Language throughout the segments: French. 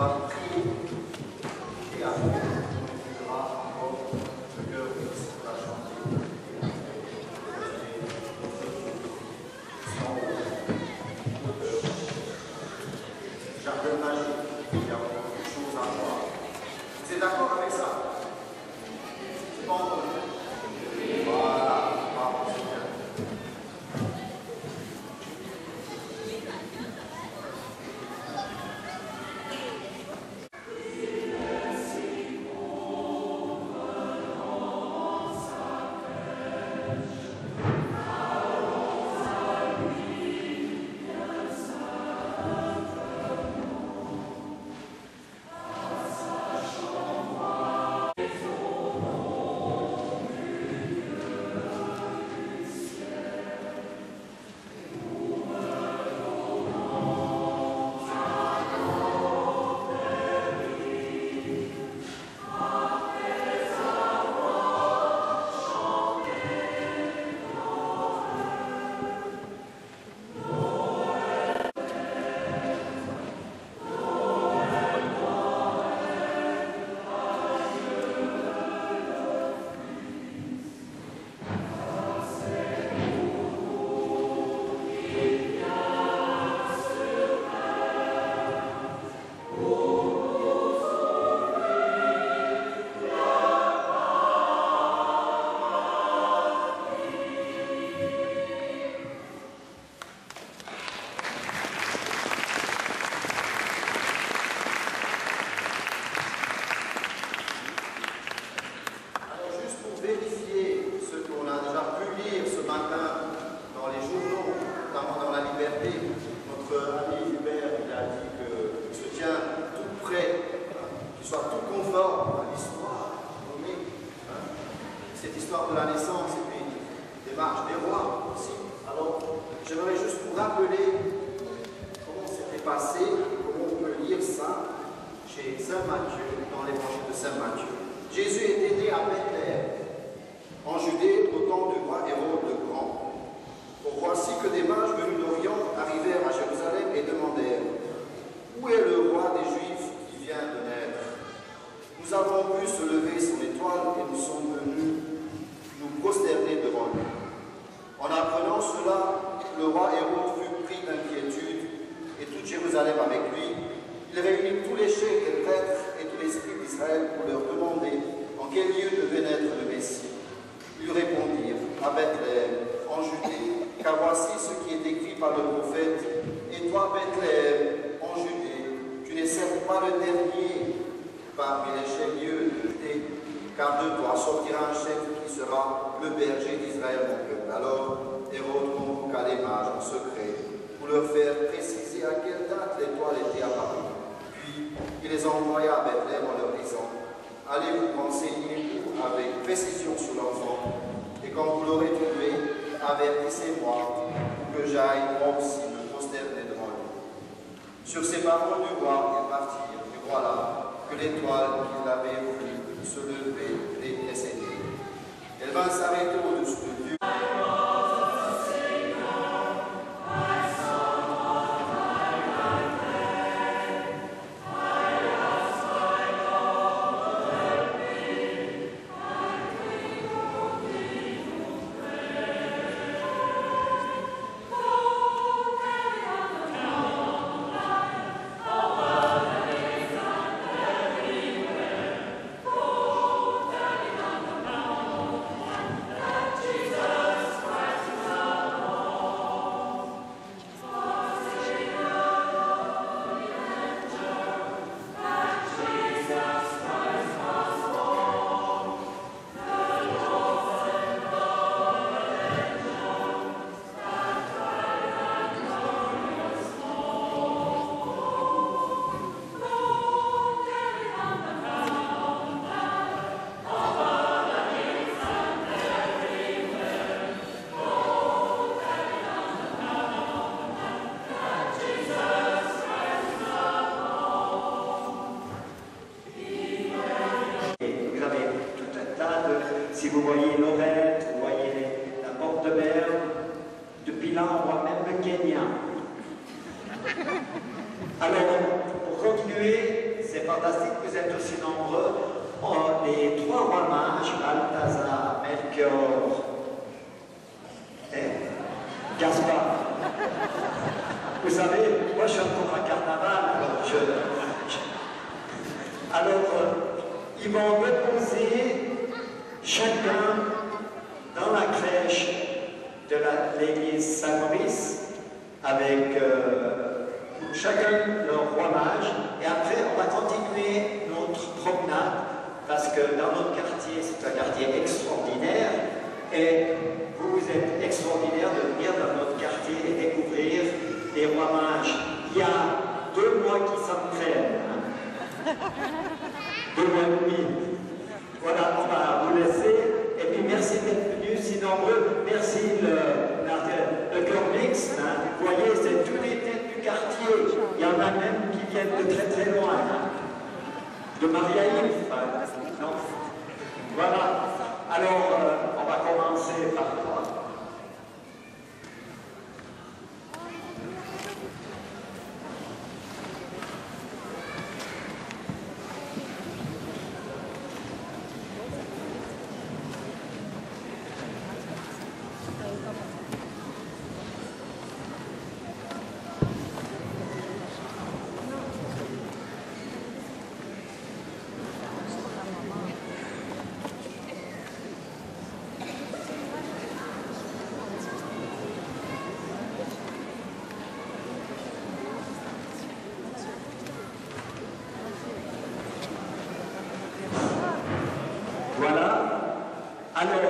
But le berger d'Israël mon peuple. Alors Hérode convoqua les mages en secret pour leur faire préciser à quelle date l'étoile était apparue. Puis il les envoya à Bethléem en leur disant Allez vous renseigner avec précision sur l'enfant, et quand vous l'aurez trouvé, avertissez-moi que j'aille moi aussi me prosterner devant lui. Sur ces paroles du roi, ils partirent, et voilà que l'étoile qu'il avait voulu se levait avançarem todos. chacun leur roi mage, et après on va continuer notre promenade, parce que dans notre quartier, c'est un quartier extraordinaire, et vous, êtes extraordinaire de venir dans notre quartier et découvrir les rois mages. Il y a deux mois qui s'entraînent, hein. deux mois et demi. de très très loin, de Maria-Yves. Voilà. Alors, I know.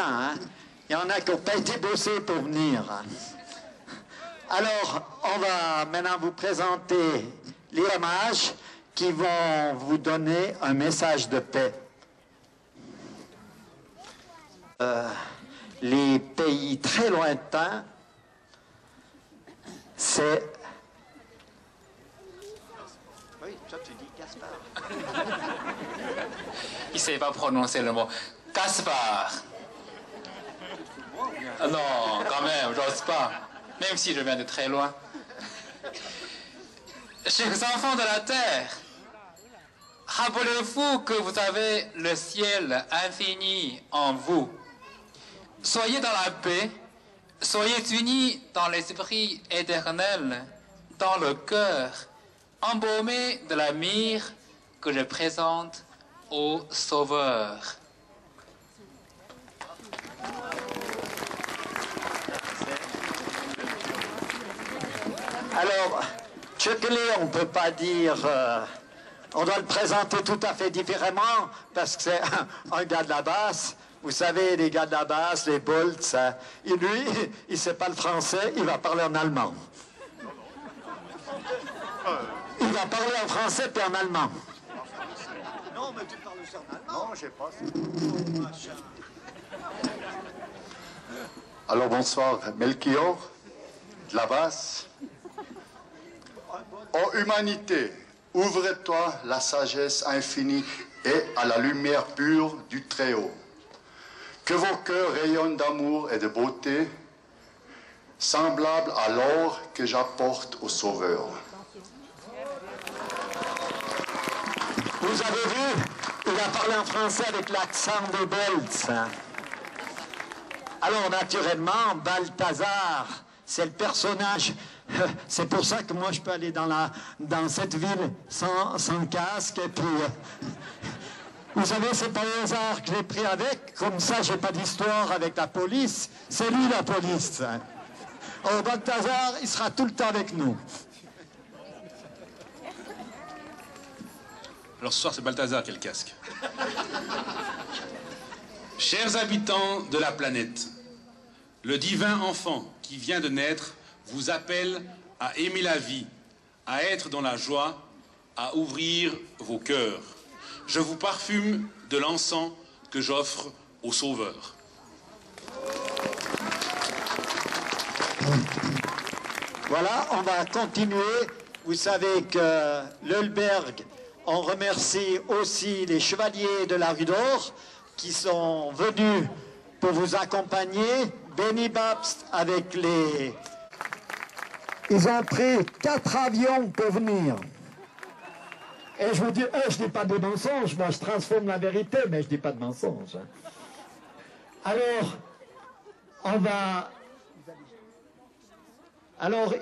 Bien, hein Il y en a qui n'ont pas été bossés pour venir. Alors, on va maintenant vous présenter les hommages qui vont vous donner un message de paix. Euh, les pays très lointains, c'est... Oui, toi tu dis Gaspard. Il ne sait pas prononcer le mot. Gaspard. Non, quand même, j'ose pas. Même si je viens de très loin. Chers enfants de la terre, rappelez-vous que vous avez le ciel infini en vous. Soyez dans la paix, soyez unis dans l'esprit éternel, dans le cœur, embaumés de la myrrhe que je présente au Sauveur. Alors, Chuckle, on ne peut pas dire. euh, on doit le présenter tout à fait différemment parce que c'est un, un gars de la basse. Vous savez, les gars de la basse, les Bolts, hein, et lui, il ne sait pas le français, il va parler en allemand. Il va parler en français puis en allemand. Non, mais tu parles aussi en allemand. Non, j'ai pas. Alors bonsoir, Melchior, de la basse. Ô humanité, ouvre-toi la sagesse infinie et à la lumière pure du Très-Haut. Que vos cœurs rayonnent d'amour et de beauté, semblables à l'or que j'apporte au Sauveur. Vous avez vu, il a parlé en français avec l'accent de Boltz. hein. Alors, naturellement, Balthazar, c'est le personnage. C'est pour ça que moi, je peux aller dans, cette ville sans, casque. Et puis, euh, vous savez, c'est pas hasard que j'ai pris avec. Comme ça, j'ai pas d'histoire avec la police. C'est lui la police. hein. Alors, Balthazar, il sera tout le temps avec nous. Alors ce soir, c'est Balthazar qui a le casque. Chers habitants de la planète, le divin enfant qui vient de naître vous appelle à aimer la vie, à être dans la joie, à ouvrir vos cœurs. Je vous parfume de l'encens que j'offre au Sauveur. Voilà, on va continuer. Vous savez que l'Eulberg, on remercie aussi les chevaliers de la rue d'Or qui sont venus pour vous accompagner. Benny Babst avec les... Ils ont pris quatre avions pour venir. Et je vous dis, eh, je dis pas de mensonges, moi je transforme la vérité, mais je dis pas de mensonges. hein. Alors, on va alors,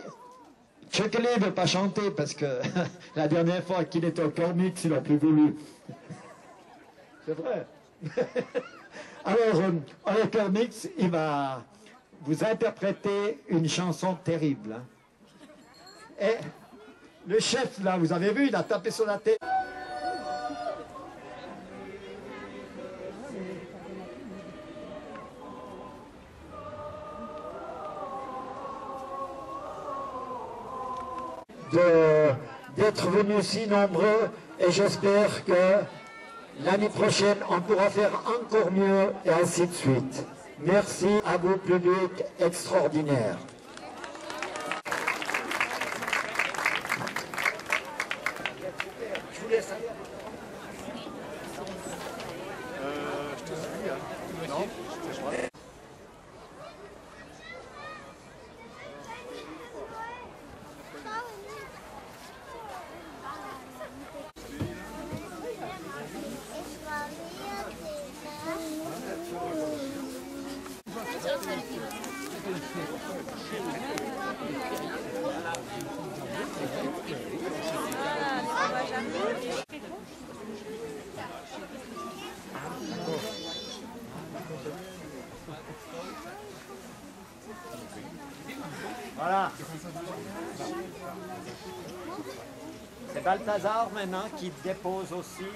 Chekele ne veut pas chanter parce que la dernière fois qu'il était au Cornix, il n'a plus voulu. C'est vrai. Alors, euh, au Cornix, il va vous interpréter une chanson terrible. Et le chef, là, vous avez vu, il a tapé sur la tête. d'être venus si nombreux et j'espère que l'année prochaine on pourra faire encore mieux et ainsi de suite. Merci à vous, public extraordinaire. Voilà. C'est Balthazar maintenant qui dépose aussi.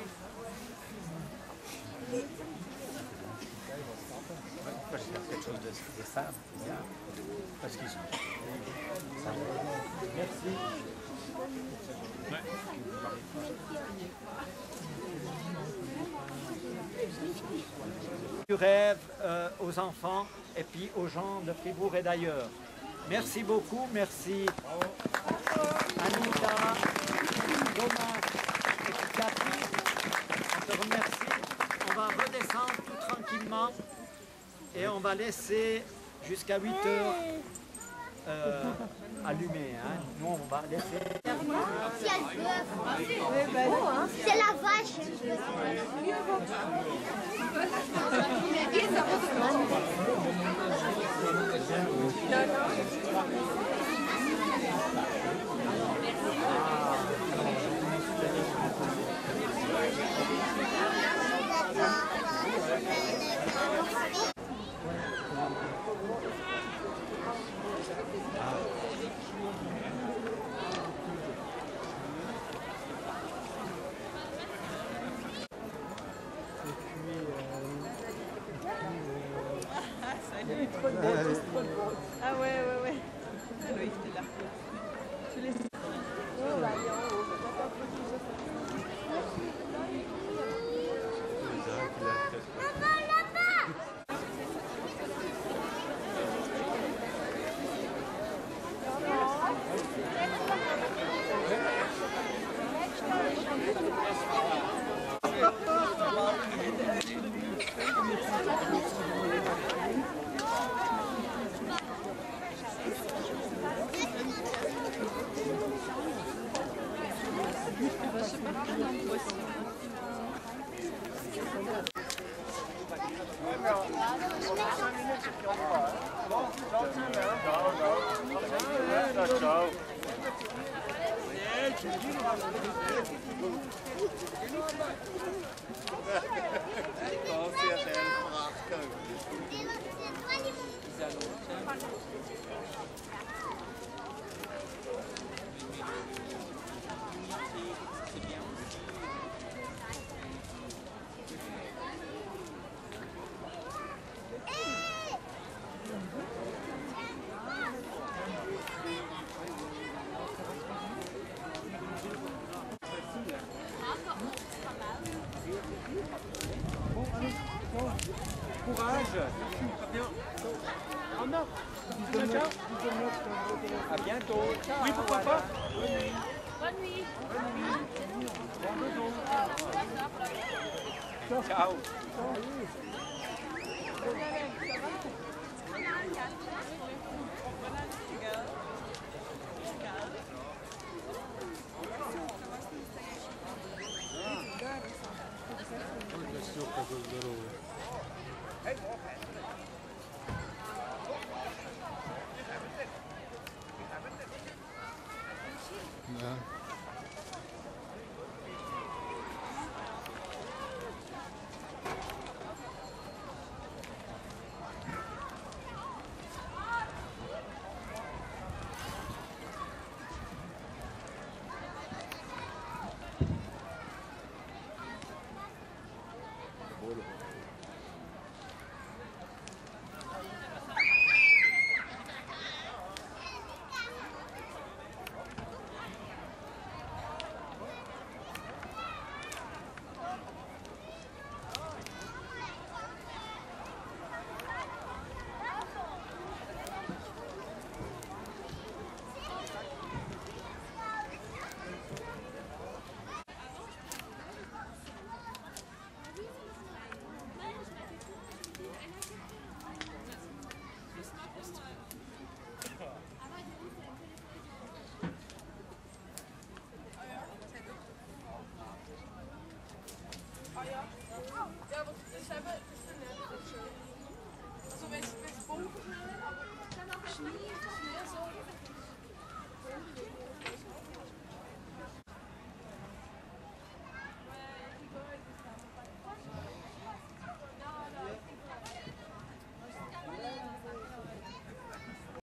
Merci. Du rêve euh, aux enfants et puis aux gens de Fribourg et d'ailleurs. Merci beaucoup, merci Anita, Thomas et Cathy. On te remercie. On va redescendre tout tranquillement et on va laisser jusqu'à 8 heures euh, allumé. Hein. Nous, on va laisser. C'est la vache. Oui, pourquoi pas Bonne nuit. Bonne nuit. Ciao. Ой, костюм какой здоровый. seven?